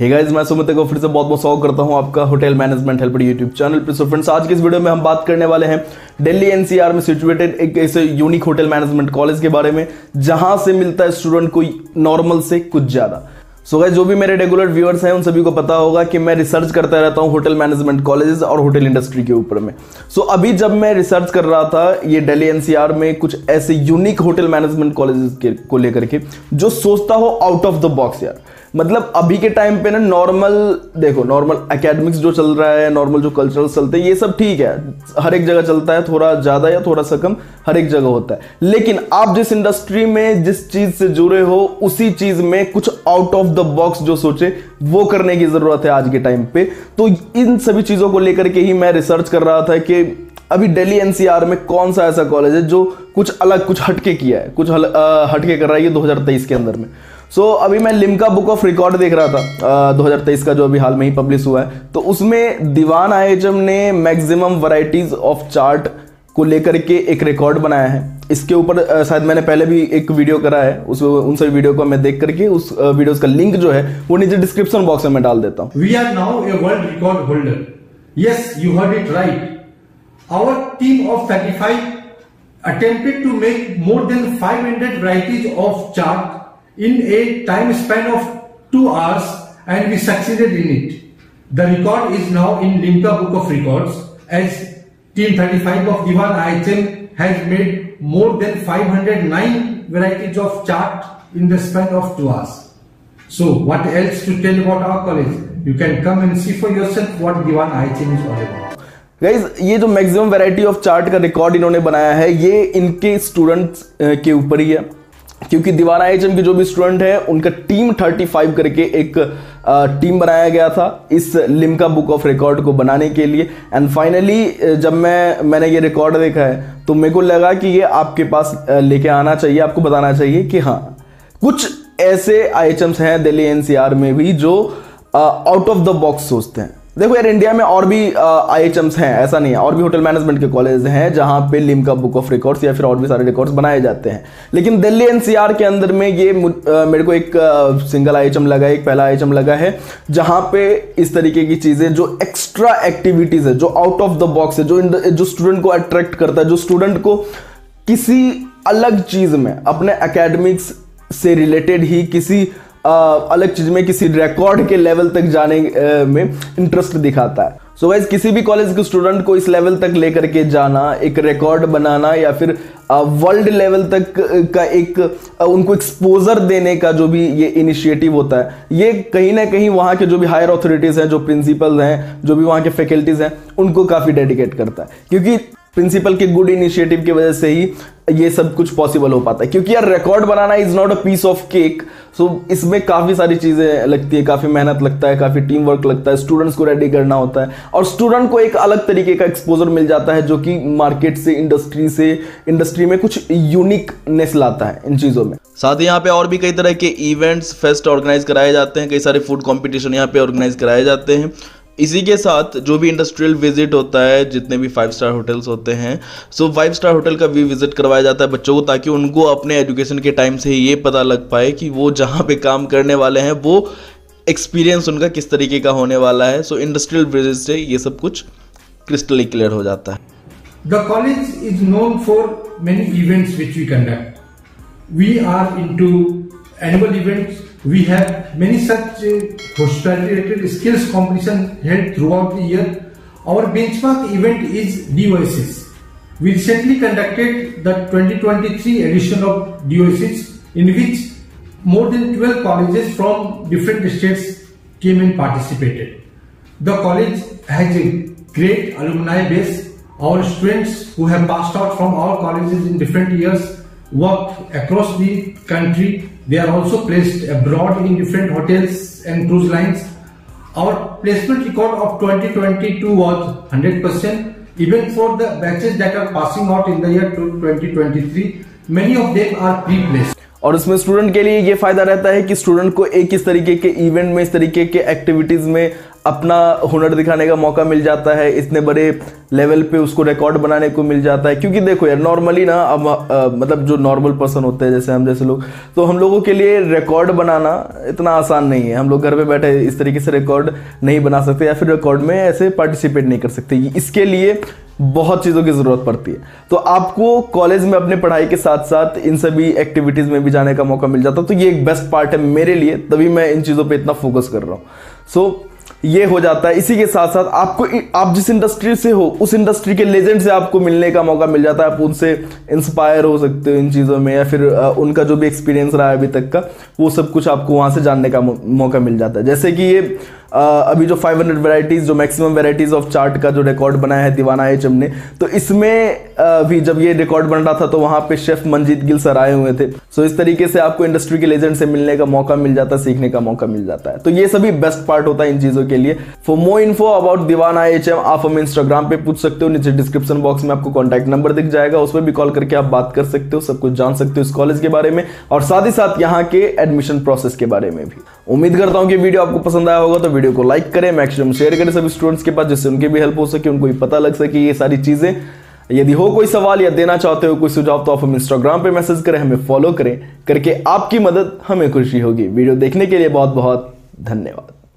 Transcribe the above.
Hey guys मैं सुमित को फिर से बहुत बहुत स्वागत करता हूँ आपका hotel management helper YouTube channel पे। सो फ्रेंड्स आज के इस वीडियो में हम बात करने वाले हैं दिल्ली एनसीआर में सिचुएटेड एक ऐसे यूनिक होटल मैनेजमेंट कॉलेज के बारे में, जहाँ से मिलता है स्टूडेंट को नॉर्मल से कुछ ज़्यादा। सो so जो भी मेरे रेगुलर व्यूअर्स हैं, उन सभी को पता होगा कि मैं रिसर्च करता रहता हूँ होटल मैनेजमेंट कॉलेजेस और होटल इंडस्ट्री के ऊपर में। सो so अभी जब मैं रिसर्च कर रहा था, ये दिल्ली एनसीआर में कुछ ऐसे यूनिक होटल मैनेजमेंट कॉलेजेस को लेकर के, जो सोचता हो आउट ऑफ़ द बॉक्स यार। मतलब अभी के टाइम पे ना नॉर्मल देखो नॉर्मल एकेडमिक्स जो चल रहा है नॉर्मल जो कल्चरल चलते हैं, ये सब ठीक है। हर एक जगह चलता है, थोड़ा ज़्यादा या थोड़ा सा कम हर एक जगह होता है। लेकिन आप जिस इंडस्ट्री में, जिस चीज़ से जुड़े हो, उसी चीज़ में कुछ आउट ऑफ़ द बॉक्स जो सोचे वो करने की ज़रूरत है आज के टाइम पे। तो इन सभी चीज़ों को लेकर के ही मैं रिसर्च कर रहा था कि अभी दिल्ली एनसीआर में कौन सा ऐसा कॉलेज है जो कुछ अलग कुछ हटके किया है कुछ हटके कर रहा है ये 2023 के अंदर में। सो so, अभी मैं लिमका बुक ऑफ़ रिकॉर्ड देख रहा था uh, 2023 का जो अभी हाल में ही पब्लिश हुआ है। तो उसमें दीवान आईएचएम ने मैक्सिमम वैरायटीज ऑफ़ चार्ट को लेकर के एक रिकॉर्ड बनाया है। इसके ऊपर शायद मैंने पहले भी एक वीडियो करा है, उस, उन सभी वीडियो को मैं देख करके उस वीडियोस का लिंक जो है, वो नीचे डिस्क्रिप्शन बॉक्स में डाल देता हूँ। We are now a world record holder yes you heard it right our team of certified attempted to make more than 500 hundred of chart in a time span of two hours and we succeeded in it the record is now in Limca book of records as team thirty of Diwan I chain has more than 509 varieties of chart in the span of 2 hours. So what else to tell about our college? You can come and see for yourself what Divan i is all about. Guys ये जो maximum variety of chart का record इन्होंने बनाया है ये इनके students के ऊपर ही है क्योंकि दीवाना एच के जो भी स्टूडेंट हैं, उनका टीम 35 करके एक टीम बनाया गया था इस लिमका बुक ऑफ़ रिकॉर्ड को बनाने के लिए। एंड फाइनली जब मैं, मैंने ये रिकॉर्ड देखा है तो मेरे को लगा कि ये आपके पास लेके आना चाहिए, आपको बताना चाहिए कि हाँ कुछ ऐसे आई हैं दिल्ली एनसीआर में भी जो आउट ऑफ़ द बॉक्स सोचते हैं। देखो यार इंडिया में और भी आई एच हैं, ऐसा नहीं है। और भी होटल मैनेजमेंट के कॉलेज हैं, जहाँ पे लिमका बुक ऑफ़ रिकॉर्ड्स या फिर और भी सारे रिकॉर्ड्स बनाए जाते हैं। लेकिन दिल्ली एनसीआर के अंदर में ये मेरे को एक सिंगल आई एच एम लगा, एक पहला आई एच एम लगा है, जहाँ पे इस तरीके की चीज़ें, जो एक्स्ट्रा एक्टिविटीज़ है, जो आउट ऑफ़ द बॉक्स है, जो जो स्टूडेंट को अट्रैक्ट करता है, जो स्टूडेंट को किसी अलग चीज़ में, अपने अकेडमिक्स से रिलेटेड ही किसी अलग चीज़ में किसी रिकॉर्ड के लेवल तक जाने में इंटरेस्ट दिखाता है। सो so किसी भी कॉलेज के स्टूडेंट को इस लेवल तक लेकर के जाना, एक रिकॉर्ड बनाना या फिर वर्ल्ड लेवल तक का एक उनको एक्सपोजर देने का जो भी ये इनिशिएटिव होता है, ये कहीं ना कहीं वहाँ के जो भी हायर अथॉरिटीज़ हैं, जो प्रिंसिपल हैं, जो भी वहाँ के फैकल्टीज़ हैं, उनको काफ़ी डेडिकेट करता है। क्योंकि प्रिंसिपल के गुड इनिशिएटिव की वजह से ही ये सब कुछ पॉसिबल हो पाता है। क्योंकि यार record banana is not a piece of cake so इसमें काफ़ी सारी चीज़ें लगती है, काफ़ी मेहनत लगता है, काफ़ी टीम वर्क लगता है स्टूडेंट्स को रेडी करना होता है, और स्टूडेंट को एक अलग तरीके का एक्सपोजर मिल जाता है, जो कि मार्केट से इंडस्ट्री से इंडस्ट्री में कुछ यूनिकनेस लाता है इन चीज़ों में। साथ ही यहाँ पे और भी कई तरह के इवेंट्स फेस्ट ऑर्गेनाइज कराए जाते हैं, कई सारे फ़ूड कॉम्पिटिशन यहाँ पे ऑर्गेनाइज कराए जाते हैं। इसी के साथ जो भी इंडस्ट्रियल विज़िट होता है, जितने भी फाइव स्टार होटल्स होते हैं सो फाइव स्टार होटल का भी विज़िट करवाया जाता है बच्चों को, ताकि उनको अपने एजुकेशन के टाइम से ये पता लग पाए कि वो जहाँ पे काम करने वाले हैं, वो एक्सपीरियंस उनका किस तरीके का होने वाला है। सो इंडस्ट्रियल विज़िट से ये सब कुछ क्रिस्टली क्लियर हो जाता है। The college is known for many events which we conduct we are in annual events. We have many such uh, hospitality skills competition held throughout the year. Our benchmark event is DOSS. We recently conducted the 2023 edition of DOSS in which more than 12 colleges from different states came and participated. The college has a great alumni base. Our students who have passed out from our colleges in different years work across the country they are also placed abroad in different hotels and cruise lines. Our placement record of 2022 was 100%. Even for the batches that are passing out in the year 2023, many of them are pre-placed. और इसमें student के लिए ये फ़ायदा रहता है कि student को एक इस तरीके के इवेंट में इस तरीके के एक्टिविटीज़ में अपना हुनर दिखाने का मौका मिल जाता है इतने बड़े लेवल पे उसको रिकॉर्ड बनाने को मिल जाता है। क्योंकि देखो यार नॉर्मली ना अब आ, मतलब जो नॉर्मल पर्सन होते हैं जैसे हम जैसे लोग तो हम लोगों के लिए रिकॉर्ड बनाना इतना आसान नहीं है। हम लोग घर पे बैठे इस तरीके से रिकॉर्ड नहीं बना सकते या फिर रिकॉर्ड में ऐसे पार्टिसिपेट नहीं कर सकते। इसके लिए बहुत चीज़ों की ज़रूरत पड़ती है। तो आपको कॉलेज में अपने पढ़ाई के साथ साथ इन सभी एक्टिविटीज़ में भी जाने का मौका मिल जाता है। तो ये एक बेस्ट पार्ट है मेरे लिए तभी मैं इन चीज़ों पे इतना फोकस कर रहा हूँ। सो so, ये हो जाता है। इसी के साथ साथ आपको आप जिस इंडस्ट्री से हो, उस इंडस्ट्री के लेजेंड से आपको मिलने का मौका मिल जाता है। आप उनसे इंस्पायर हो सकते हो इन चीज़ों में या फिर उनका जो भी एक्सपीरियंस रहा है अभी तक का, वो सब कुछ आपको वहाँ से जानने का मौका मिल जाता है। जैसे कि ये अभी जो 500 वैरायटीज जो मैक्सिमम वैरायटीज ऑफ़ चार्ट का जो रिकॉर्ड बनाया है दीवाना एच ने तो इसमें भी जब ये रिकॉर्ड बन रहा था तो वहाँ पे शेफ मंजीत गिल सर आए हुए थे। सो इस तरीके से आपको इंडस्ट्री के लेजेंड से मिलने का मौका मिल जाता है सीखने का मौका मिल जाता है। तो ये सभी बेस्ट पार्ट होता है इन चीज़ों के लिए। For more info about Deewana H आप हम इंस्टाग्राम पे पूछ सकते हो, नीचे डिस्क्रिप्शन बॉक्स में आपको कॉन्टैक्ट नंबर दिख जाएगा, उस पर भी कॉल करके आप बात कर सकते हो, सब कुछ जान सकते हो इस कॉलेज के बारे में, और साथ ही साथ यहाँ के एडमिशन प्रोसेस के बारे में भी। उम्मीद करता हूँ कि वीडियो आपको पसंद आया होगा तो वीडियो को लाइक करें मैक्सिमम शेयर करें सभी स्टूडेंट्स के पास, जिससे उनकी भी हेल्प हो सके, उनको भी पता लग सके ये सारी चीज़ें। यदि हो कोई सवाल या देना चाहते हो कोई सुझाव तो आप हम इंस्टाग्राम पे मैसेज करें, हमें फॉलो करें, करके आपकी मदद हमें खुशी होगी। वीडियो देखने के लिए बहुत बहुत धन्यवाद।